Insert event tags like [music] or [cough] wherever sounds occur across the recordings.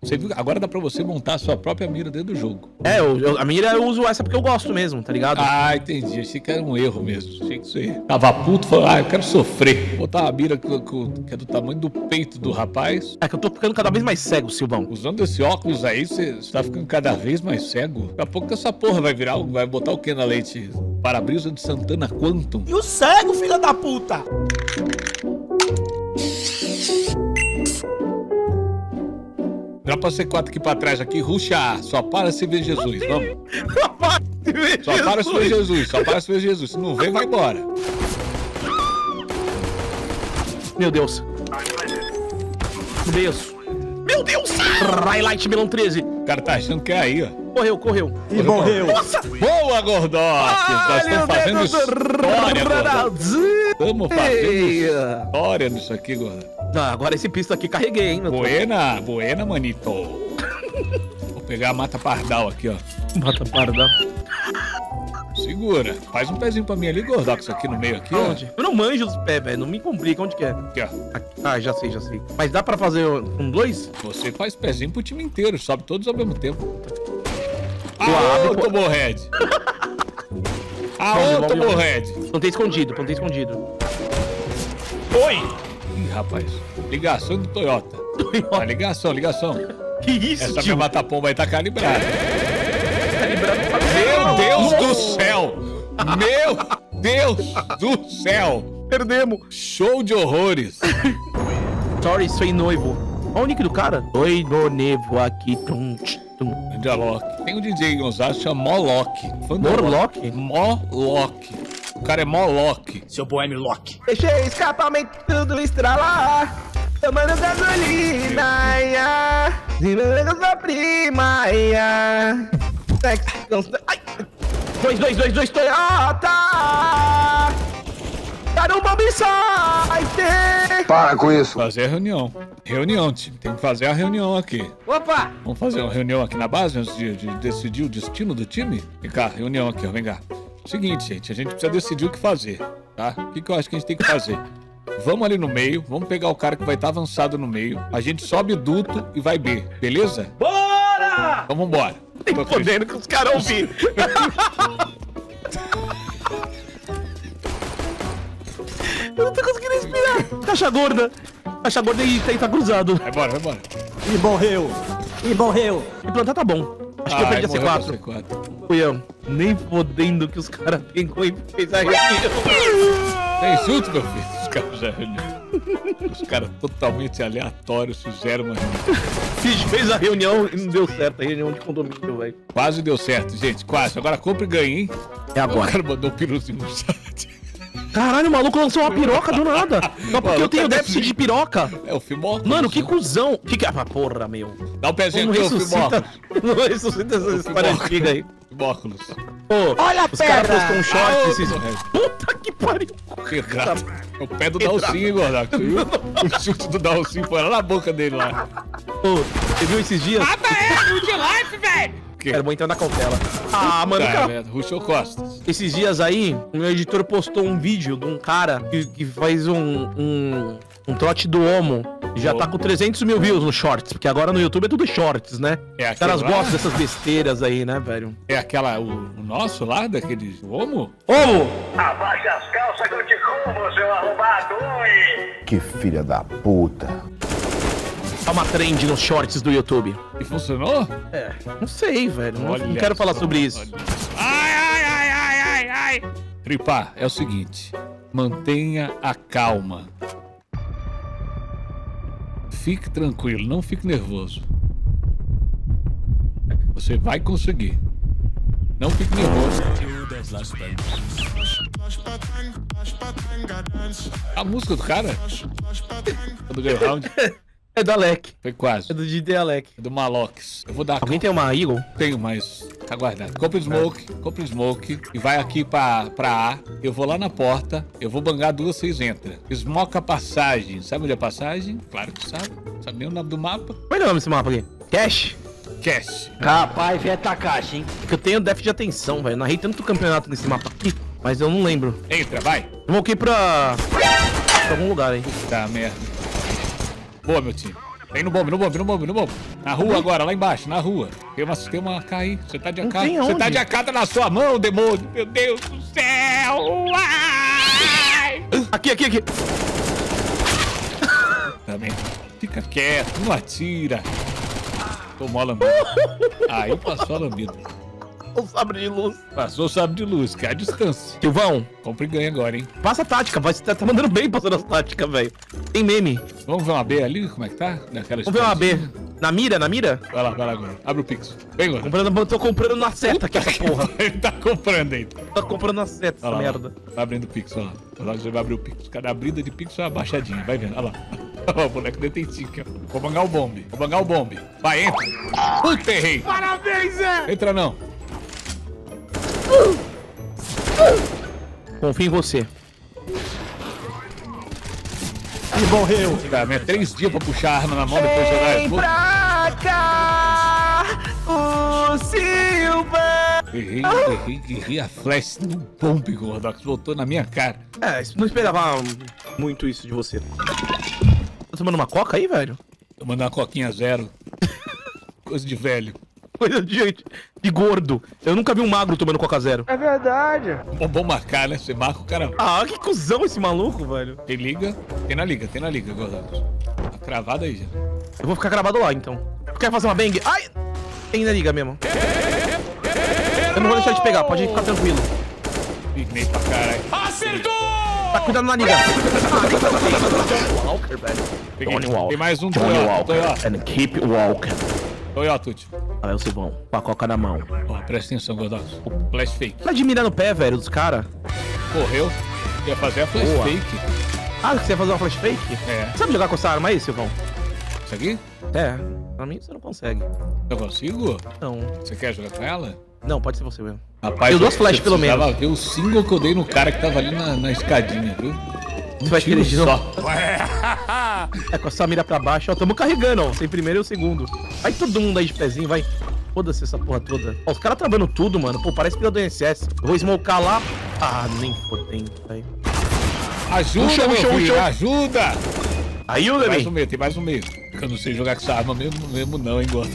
Você viu? Agora dá pra você montar a sua própria mira dentro do jogo. É, eu, eu- a mira eu uso essa porque eu gosto mesmo, tá ligado? Ah, entendi. Achei que era um erro mesmo. Achei que isso aí. Tava puto, falou, ah, eu quero sofrer. Botar uma mira que, que- é do tamanho do peito do rapaz. É que eu tô ficando cada vez mais cego, Silvão. Usando esse óculos aí, você você tá ficando cada vez mais cego. Daqui a pouco essa porra vai virar, vai botar o que na leite? Para-brisa de Santana Quantum. E o cego, filha da puta? Dropa C4 aqui pra trás aqui, ruxa. Só para se ver Jesus. Vamos. Só para se ver Jesus. Só para se ver Jesus. Se não vê, vai embora. Meu Deus. Meu Deus. Meu Deus! Highlight Melão 13. O cara tá achando que é aí, ó. Correu, correu. E morreu. Nossa! Boa, Gordox! Nós estamos fazendo história, Gordox. Estamos fazendo história nisso aqui, Gordox. Ah, agora esse pisto aqui carreguei, hein, meu Buena, buena, manito. Vou pegar a mata pardal aqui, ó. Bota parda. Segura. Faz um pezinho pra mim ali, Gordox, aqui no meio aqui, ó. Onde? Eu não manjo os pés, velho. Não me complica. Onde que é? Aqui, ó. Aqui. Ah, já sei, já sei. Mas dá pra fazer com dois? Você faz pezinho pro time inteiro, sobe todos ao mesmo tempo. pô. tomou red. Aô, Vamos, tomou red. Plantei escondido, plantei escondido. Oi! Ih, rapaz. Ligação do Toyota. Ah, ligação, ligação. Que isso, Essa tio? minha mata-pomba aí tá calibrada. Tá lembrando pra Meu Deus do céu! Meu Deus do céu! Perdemos. Show de horrores! [laughs] Sorry, sou noivo. Olha o nick do cara. Oi, no nevo aqui. Tum, tum. Tem um DJ em Gonçalves que chama Moloch. Morlock? O cara é Moloch. Seu boêmio Loki. Deixei escapamento tudo estralar. Tomando gasolina, ia. Desenvolvendo sua prima, ia. Consta- Ai. Dois, dois, dois, dois, Toyota. Para um bomb site. Para com isso. Fazer a reunião. Reunião, time. Tem que fazer a reunião aqui. Opa. Vamos fazer uma reunião aqui na base antes de, de decidir o destino do time? Vem cá, reunião aqui, ó. Vem cá. Seguinte, gente, a gente precisa decidir o que fazer, tá? O que, que eu acho que a gente tem que fazer? Vamos ali no meio, vamos pegar o cara que vai estar avançado no meio. A gente sobe o duto e vai B, beleza? Bora! Então vambora. Tem Tô podendo que os caras ouviram. Eu não tô conseguindo respirar. Caixa gorda. Caixa gorda e tá, e tá cruzado. Vai embora, vai embora. E morreu. E morreu. E plantar tá bom. Acho que eu perdi a morreu C4. pra C4. Fui eu. Nem fodendo que os caras pegou e fez a reunião. Tem insulto, meu filho? Os caras já reunião. Os caras totalmente aleatórios fizeram uma reunião. Fiz- Fez a reunião e não deu certo. A reunião de condomínio, velho. Quase deu certo, gente. Quase. Agora compra e ganha, hein? É O cara mandou um piruzinho no chat. Caralho, o maluco lançou uma piroca do nada. [laughs] Só porque eu tenho é déficit de piroca. É o. Mano, que cuzão. Que que? Ah, porra, meu. Dá um pezinho aqui, ô não ressuscita essa história antiga aí. Fimóculos. Pô, Olha a os caras pedra. postou um short Ah, esses... Puta que pariu. Que graça. É o pé do Dalcinho? Você viu? O chute do Dalcinho foi lá na boca dele lá. Pô, você viu esses dias? Mata ele, de life, velho! Que? Era bom entrar na cautela. Ah, mano, Tá, cara. Ruxou costas. esses dias aí, um editor postou um vídeo de um cara que, que faz um, um, um trote do Homo. E já tá com 300 mil views no shorts, porque agora no YouTube é tudo shorts, né? É Os caras lá? gostam dessas besteiras aí, né, velho? É aquela, o, o nosso lá, daquele homo? Homo! Abaixa as calças que eu te como, seu arrombado! Oi! Que filha da puta. Tá uma trend nos shorts do YouTube. E funcionou? É, não sei, velho. Não, não quero falar sobre isso. olha. Ai, ai, ai, ai, ai, ai. Tripá, é o seguinte. Mantenha a calma. Fique tranquilo, não fique nervoso. Você vai conseguir. Não fique nervoso. A música do cara? [laughs] Quando ganhou o round? É da Alec. Foi quase. É do DJ Alec. É do Malox. Eu vou dar Alguém tem uma Eagle? tenho, mas tá guardado. Compre smoke, compre smoke e vai aqui pra, pra A. Eu vou lá na porta, eu vou bangar duas, vocês entram. Smoke a passagem. Sabe onde é a passagem? Claro que sabe. Sabe nem o nome do mapa? Como é que é o nome desse mapa aqui? Cash? Cash. Rapaz, vem Takashi, hein? É que eu tenho déficit de atenção, velho. Narrei tanto campeonato nesse mapa aqui, mas eu não lembro. Entra, vai. Eu voltei pra... pra algum lugar aí. Tá, merda. Boa, meu time. Vem no bombe, no bombe, no bombe, no bombe. Na rua agora, lá embaixo, na rua. Tem uma, tem uma AK aí. Você tá de AK. Você tá de AK, tá na sua mão, demônio. Meu Deus do céu. Ai! Aqui, aqui, aqui. Também. Fica quieto, não atira. Tomou a lambida. Aí passou a lambida. O sabre de luz. Passou o sábio de luz, que é a distância. Silvão, Compre e ganha agora, hein? passa a tática. Vai, você tá, tá mandando bem passando as táticas, velho. Tem meme. Vamos ver uma B ali, como é que tá? Daquela Vamos ver uma B. Na mira, na mira? Vai lá, vai lá agora. Abre o Pix. Vem, agora. Comprando, tô comprando na seta aqui essa porra. [laughs] Ele tá comprando aí. Tô comprando na seta essa lá, merda. ó. Tá abrindo o Pix, ó lá. Lá você vai abrir o Pix. Cada abrida de Pix é uma baixadinha. Vai vendo, olha lá. Ó, [laughs] o boneco detetive, ó. Vou bangar o bombe. Vou bangar o bombe. Vai, entra. Puta, errei. Parabéns, Zé! Entra não. Confio em você. E morreu. Cara, é três dias pra puxar a arma na mão do personagem. Puta, pra cá, o Silva! Errei, errei, errei a flash no bombe, Gordox. Voltou na minha cara. É, não esperava muito isso de você. Tá tomando uma coca aí, velho? Tô mandando uma coquinha zero. [laughs] Coisa de velho. Coisa de gente, de gordo. Eu nunca vi um magro tomando coca zero. Bom, bom marcar, né? Você marca o cara. Ah, que cuzão esse maluco, velho. Tem liga? Tem na liga, tem na liga, Gordox. Tá cravado aí já. Eu vou ficar gravado lá, então. Quer fazer uma bang? Ai! Tem na liga mesmo. Eu não vou deixar de pegar, pode ficar tranquilo. Pignei pra caralho. Tá cuidado na liga. Ah, Walker, velho. Johnny Walker. Tem mais um Johnny. Walker. And keep walking. Toyota, Tuti. Aí o Silvão, com a coca na mão. Ó, presta atenção, Gordox. O flash fake. Tá de mira no pé, velho, dos caras. Correu. Ia fazer a flash Boa. fake. Ah, você ia fazer uma flash fake? É. Sabe jogar com essa arma aí, Silvão? Isso aqui? É, pra mim você não consegue. Eu consigo? Não. Você quer jogar com ela? Não, pode ser você mesmo. Rapaz, Deu duas flash, pelo menos. ver o single que eu dei no cara que tava ali na, na escadinha, viu? Você vai querer de só. novo? [laughs] É, com essa mira pra baixo, ó. Tamo carregando, ó. Tem primeiro e o segundo. Vai todo mundo aí de pezinho, vai. Foda-se essa porra toda. Ó, os caras travando tudo, mano. Pô, parece piloto do INSS. Eu vou smocar lá. Ah, nem fodendo, velho. Ajuda, show, meu show, filho, show. ajuda! Ajuda, Mais um me. meio, tem mais um meio. Eu não sei jogar com essa arma mesmo, mesmo não, hein, gordo?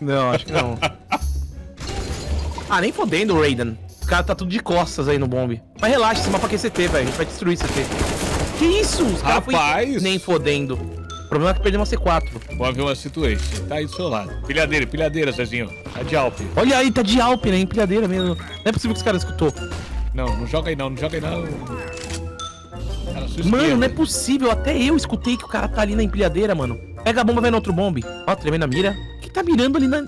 Não, acho que não. [laughs] ah, nem fodendo, Raiden. Os caras tá tudo de costas aí no bombe. Mas relaxa, esse mapa aqui é CT, velho. A gente vai destruir CT. Que isso? Os caras foi Rapaz! nem fodendo. O problema é que perdemos uma C4. Vamos ver uma situation. Tá aí do seu lado. Pilhadeira, pilhadeira, Zezinho. Tá de Alpe. Olha aí, tá de Alp, né? Empilhadeira mesmo. Não é possível que os caras escutou. Não, não joga aí não, não joga aí não. Mano, não é possível. Até eu escutei que o cara tá ali na empilhadeira, mano. Pega a bomba, vai no outro bombe. Ó, tremenda mira. que tá mirando ali na...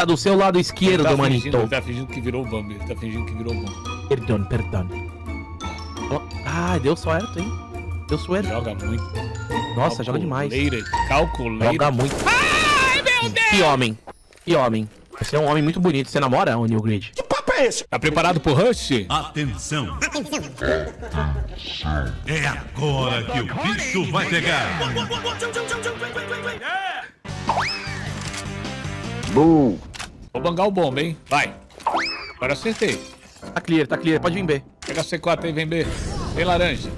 Tá do seu lado esquerdo, Ele tá, manito. fingindo, ele tá fingindo que virou o bombe. Ele tá fingindo que virou o bombe. Perdão, perdão. Ah, deu certo, hein? Deu certo. Joga muito. Nossa, joga demais. Calculated. Joga muito. Ai, meu Deus! Que homem. Que homem. Você é um homem muito bonito. Você namora, ô New Grid? Tá preparado pro rush? Atenção! É agora que o bicho vai pegar! Boom. Vou bangar o bomba, hein? Vai. Agora acertei. Tá clear, tá clear. Pode vir B. Pega a C4 aí, vem B. Vem laranja.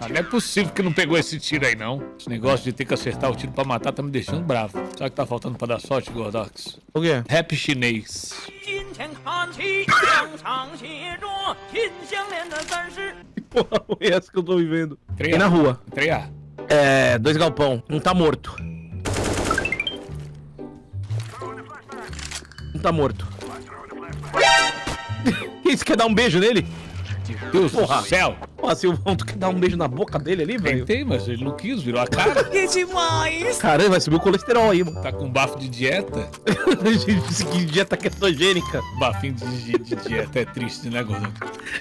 Ah, não é possível que não pegou esse tiro aí, não. Esse negócio de ter que acertar o tiro pra matar tá me deixando bravo. Será que tá faltando pra dar sorte, Gordox? O quê? Rap chinês. Que porra foi essa que eu tô vivendo? Entrei na rua. Entrei A. É, dois galpão. Um tá morto. Um tá morto. Que [laughs] isso, quer dar um beijo nele? Deus Porra. do céu. Pô, Silvão, tu quer dar um beijo na boca dele ali, velho? Tentei, mas ele não quis, virou a cara. Caramba, vai subir o colesterol aí, mano. Tá com bafo de dieta. [laughs] que dieta ketogênica. Bafinho de, de- de dieta é triste, né, Gordox?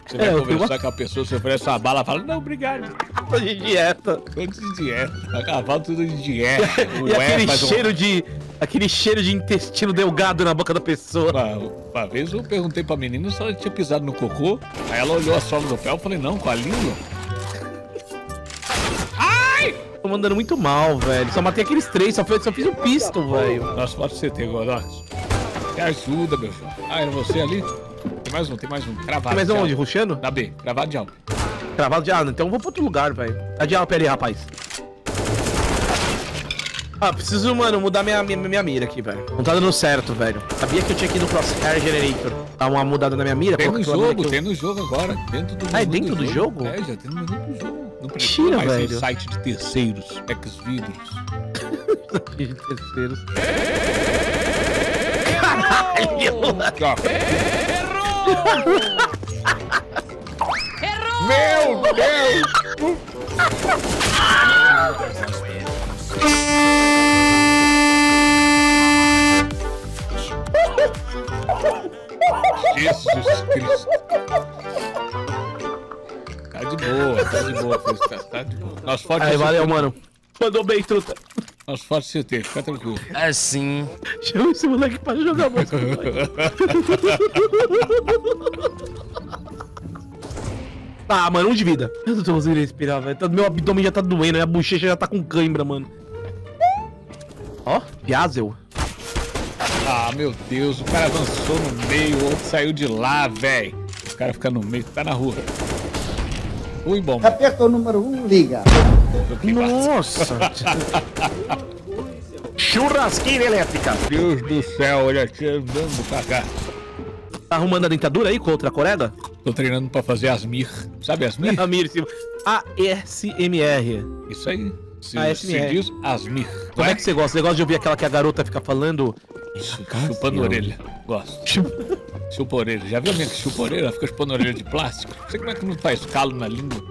Você É, vai eu conversar tenho com a pessoa, você oferece uma bala, fala, não, obrigado. Tô de dieta. Tô de dieta. Cavalo tudo de dieta. O [laughs] E é aquele faz um- cheiro de. Aquele cheiro de intestino delgado na boca da pessoa. Uma, uma vez eu perguntei pra menina se ela tinha pisado no cocô. Aí ela olhou a sola do pé, eu falei, não, com a língua. Tô mandando muito mal, velho. Só matei aqueles três, só, fiz- só fiz um pistol, velho. Nossa, pode CT, Gordox. Me ajuda, meu filho. Ah, era você ali? Tem mais um, tem mais um. Cravado. Mas de onde? alma. Ruxando? Da B, cravado de alma. Cravado de. Ah, então eu vou pra outro lugar, velho. Tá de alpa ali, rapaz. Ah, preciso, mano, mudar minha, minha, minha mira aqui, velho. Não tá dando certo, velho. Sabia que eu tinha que ir no Crosshair Generator. Dar uma mudada na minha mira. Tem no jogo, eu- tem no jogo agora. Dentro do Ah, é dentro do jogo? É, já tem no menu do jogo. Não precisa Mentira, mais velho. site de terceiros, ex-vidros. de terceiros. Aqui, ó. Meu Deus! [laughs] Jesus Cristo. Tá de boa, tá de boa, tá, tá de boa. Nós forte Aí, é valeu, mano. Mandou bem, truta. Nós forte CT, fica tranquilo. Assim. Chama esse moleque pra jogar bola. [laughs] Ah, mano, um de vida. Eu não tô conseguindo respirar, velho. Tá- Meu abdômen já tá doendo, minha bochecha já tá com cãibra, mano. Ó, Piazel. Ah, meu Deus, o cara avançou no meio, o outro saiu de lá, velho. O cara fica no meio, tá na rua. Ui, bom. Aperta o número 1, um, liga. Nossa. [laughs] Churrasqueira elétrica. Deus do céu, olha aqui andando pra cá. Tá arrumando a dentadura aí com outra colega? Tô treinando pra fazer Asmir. Sabe Asmir? [laughs] Amir, sim. ASMR. Isso aí. Se, ASMR. se diz Asmir. Como é que você gosta? Você gosta de ouvir aquela que a garota fica falando? Chupando orelha. Gosto. Chupa a orelha. Já viu a minha que chupa orelha? Ela fica chupando orelha de plástico. Não sei como é que não faz calo na língua.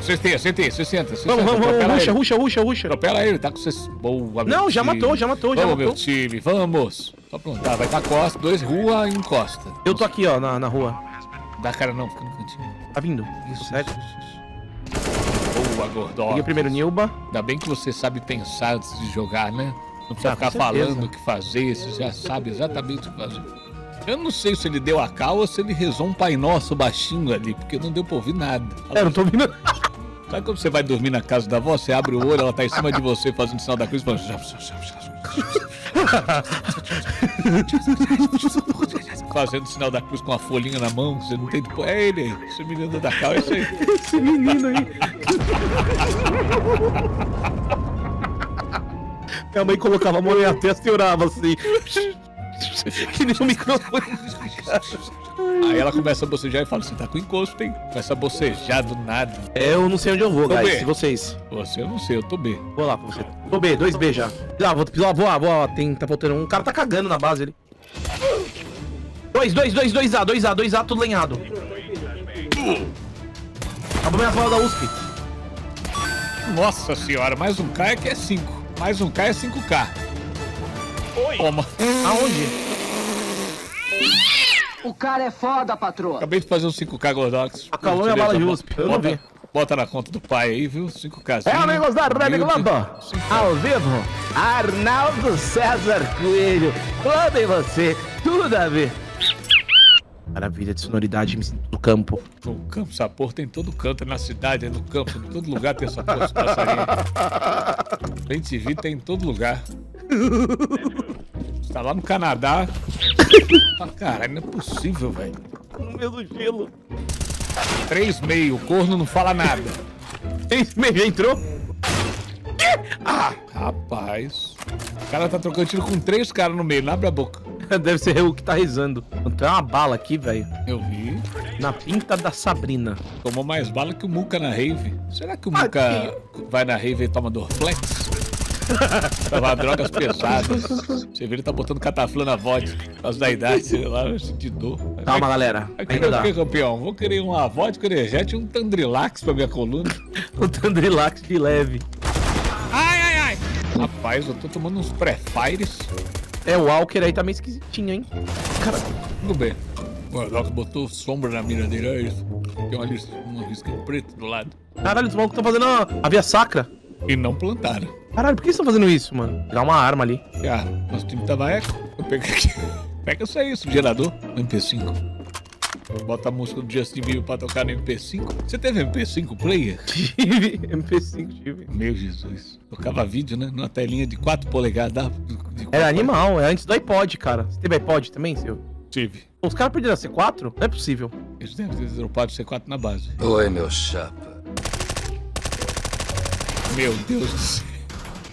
Você tem, você senta. Vamos, vamos, vamos, ruxa, ruxa, ruxa, ruxa. Atropela ele, tá com você. Boa, Não, já time. matou, já matou, já Vamos, meu matou. time, vamos. Só prontar, vai tá costa, dois, rua e encosta. Eu tô aqui, ó, na, na rua. Dá cara não, fica no cantinho. Tá vindo. Isso, Sério? isso, isso, isso. Boa. Peguei o primeiro Nilba. Ainda bem que você sabe pensar antes de jogar, né? Não precisa Ah, ficar falando o que fazer, você já sabe exatamente o que fazer. Eu não sei se ele deu a cal ou se ele rezou um Pai Nosso baixinho ali, porque não deu pra ouvir nada. É, não tô ouvindo. Sabe quando você vai dormir na casa da avó, você abre o olho, ela tá em cima de você fazendo sinal da cruz e fala... Fazendo sinal da cruz com a folhinha na mão, você não tem... É ele esse menino da cal, é isso aí. Esse menino aí. Minha mãe colocava a mão na testa e orava assim. [laughs] que nem o microfone. Aí ela começa a bocejar e fala, você tá com encosto, hein? Começa a bocejar do nada. É, eu não sei onde eu vou, Tô guys. Se vocês. Você, eu não sei, eu tô B. Vou lá pra você. Tô B, 2B já. Ah, vou, vou, vou, vou, tem, tá faltando um. O cara tá cagando na base ali. 2, 2, 2, 2A, 2A, 2A, tudo lenhado. Acabou minha bala da USP. Nossa senhora, mais um K é que é 5. Mais um K é 5K. Oi. Toma. Aonde? O cara é foda, patroa. Acabei de fazer um 5K Gordox. Acalou minha bala de USP, eu não bota, vi. bota na conta do pai aí, viu? 5K. É amigos da Rede Globo, ao vivo, Arnaldo César Coelho, tudo em você, tudo a ver. Maravilha de sonoridade, no campo. O campo, essa porra tem em todo canto, é na cidade, é no campo, em todo lugar tem essa porra de passarinho. [laughs] Bem TV tem em todo lugar. Você tá lá no Canadá. Ah, caralho, não é possível, velho. No meio do gelo. 3,5, o corno não fala nada. Esse meio já entrou? Ah, rapaz. O cara tá trocando tiro com três caras no meio, não abre a boca. [laughs] Deve ser eu que tá rezando. Tem uma bala aqui, velho. Eu vi. Na pinta da Sabrina. Tomou mais bala que o Muca na rave. Será que o Ah, Muca vai na rave e toma Dorflex? Tava drogas pesadas. Você vê, ele tá botando cataflã na vodka. Por causa da idade, sei lá, eu senti dor. Calma, galera. Vai querer o quê, campeão? Vou querer uma vodka energética e um Tandrilax pra minha coluna. O [laughs] Tandrilax de leve. Ai, ai, ai. Rapaz, eu tô tomando uns pré-fires. É, o Walker aí tá meio esquisitinho, hein? Cara, Tudo bem. O Gordox botou sombra na mira dele, olha isso. Tem uma, uma risca preta do lado. caralho, os malucos estão fazendo a, a via sacra. E não plantaram. Caralho, por que eles estão fazendo isso, mano? Dá uma arma ali. Ah, nosso time tava eco. Eu pego aqui. Pega isso aí, isso, gerador. MP5. Bota a música do Justin Bieber pra tocar no MP5. Você teve MP5 player? [laughs] Tive, MP5 tive. Meu Jesus. Tocava vídeo, né? Numa telinha de 4 polegadas. de- de Era quatro- animal, é antes do iPod, cara. Você teve iPod também, seu? Tive. Os caras perderam a C4? Não é possível. Eles devem ter dropado C4 na base. Oi, meu chapa. Meu Deus do céu.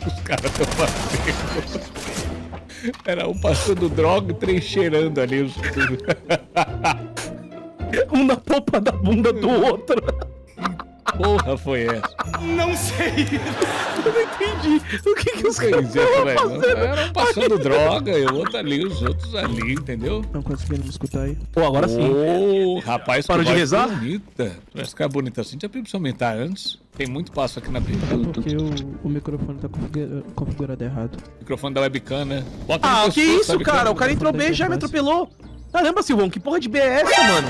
Os caras estão fazendo. Era um passando droga e três cheirando ali. Os... [laughs] Um na polpa da bunda do outro. Porra, foi essa? Não sei. [laughs] Eu não entendi. O que, que os caras dizer, estavam velho, fazendo? Era um passando droga e o outro ali, os outros ali, entendeu? Não conseguindo me escutar aí. Pô, agora sim. Ô, rapaz, Parou que de rezar? bonita. Pra ficar bonita assim, tinha pedido pra você aumentar antes. Tem muito passo aqui na Bíblia. É O porque o, o microfone tá configura- configurado errado. microfone da webcam, né? Bota Ah, que pescoço, isso, webcam. cara? O cara entrou bem e já me atropelou. Caramba, Silvão, que porra de BS, mano?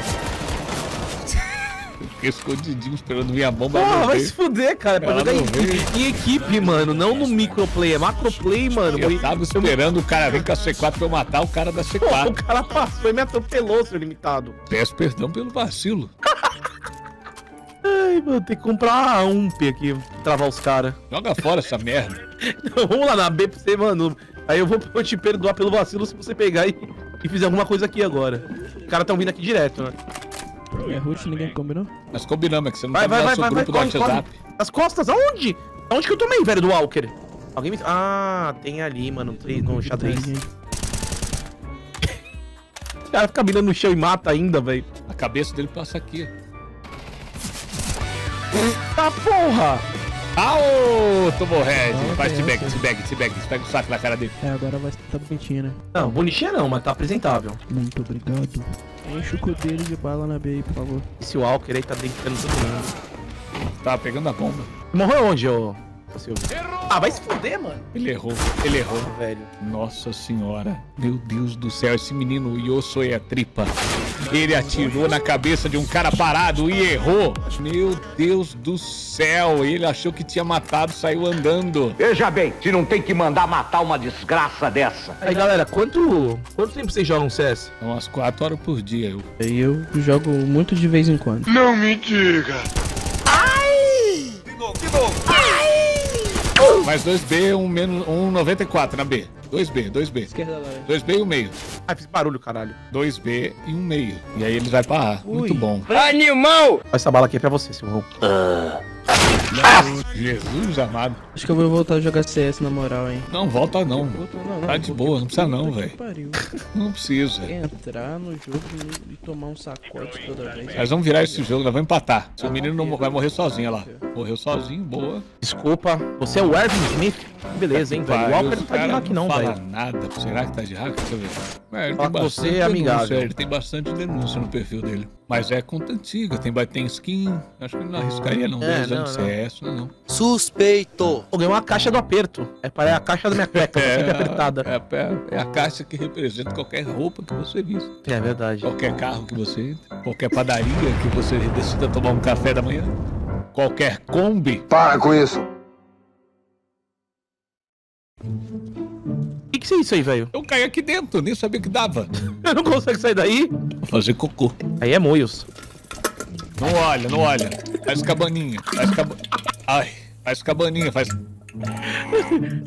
Fiquei escondidinho esperando vir a bomba. Porra, não vai se fuder, cara. Pra jogar em, não em equipe, mano. Não no microplay. É macroplay, mano. Eu tava esperando o cara vir com a C4 pra eu matar o cara da Pô, C4. [laughs] o cara passou e me atropelou, seu limitado. Peço perdão pelo vacilo. [laughs] Ai, mano, tem que comprar a UMP aqui, travar os caras. Joga fora essa merda. [laughs] Vamos lá na B pra você, mano. Aí eu vou eu te perdoar pelo vacilo se você pegar e, e fizer alguma coisa aqui agora. Os caras tão vindo aqui direto, né? É root, ninguém combinou? Nós combinamos, é que você não Vai, tá vai, no vai, nosso vai, vai, grupo corre, do WhatsApp. corre. As costas, aonde? Aonde que eu tomei, velho, do Walker? Alguém me... Ah, tem ali, mano, tem no xadrez. O cara fica mirando no chão e mata ainda, velho. A cabeça dele passa aqui. Tá porra! Aô, tomou red. Ah, Faz ok. t-bag, t-bag. Pega o saco na cara dele. É, agora vai estar bonitinho, né? Não, bonitinha não, mas tá apresentável. Muito obrigado. Enche o cu dele de bala na B aí, por favor. Esse Walker aí tá brincando todo mundo. Tava pegando a bomba. Morreu onde, ô? Silvio? Ah, vai se fuder, mano. Ele errou, ele errou. Velho. Nossa senhora. Meu Deus do céu, esse menino Yosso é a tripa. Ele atirou na cabeça de um cara parado e errou. Meu Deus do céu. Ele achou que tinha matado, saiu andando. Veja bem, se não tem que mandar matar uma desgraça dessa. Aí, galera, quanto, quanto tempo vocês jogam CS? Umas 4 horas por dia. Eu. Eu jogo muito de vez em quando. Mais 2B, um menos, um 94 na B. 2B, 2B. Esquerda laranja. 2B e um meio. Ah, fiz barulho, caralho. 2B e um meio. E aí eles vai pra A. Muito bom. Essa bala aqui é pra você, Silvão. Jesus amado. Acho que eu vou voltar a jogar CS na moral, hein? Não, volta não. Volta- não, não, Tá de boa, não precisa não, velho. pariu. Não precisa. Entrar no jogo e tomar um sacode toda vez. Nós vamos virar esse jogo, nós vamos empatar. Seu menino não vai morrer sozinho, olha lá. Morreu sozinho, boa. Desculpa. Você é o Ervin Smith? Beleza, hein, velho. O Walker não tá de hack, não, fala velho. nada. Será que tá de hack? Deixa eu ver. É, ele Fala tem você, bastante amigável. denúncia, Ele tem bastante denúncia no perfil dele. Mas é conta antiga, tem, tem skin. Acho que ele não arriscaria não. É, 10 não, anos não. CS, não, não. Suspeito. Pô, ganhei uma caixa do aperto. É para a caixa da minha cueca, tá [laughs] sempre apertada. É, é, é a caixa que representa qualquer roupa que você vista. É verdade. Qualquer carro que você entre, qualquer padaria que você decida tomar um café da manhã, qualquer Kombi. Para com isso. Que, é isso aí, velho? Eu caí aqui dentro, nem sabia que dava. [laughs] Eu não consigo sair daí? Vou fazer cocô. Aí é moios. Não olha, não olha. Faz cabaninha. Faz cab... Ai, faz cabaninha, faz.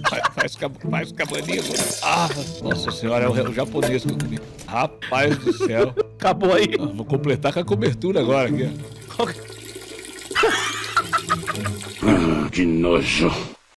Faz, faz, cab- faz cabaninha. Ah, nossa senhora, é o, o japonês que eu comi. Rapaz do céu. Acabou aí. Ah, Vou completar com a cobertura agora aqui. ó. Que nojo.